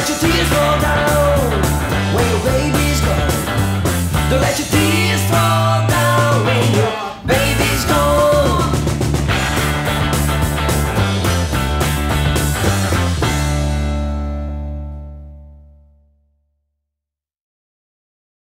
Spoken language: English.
let your tears roll down.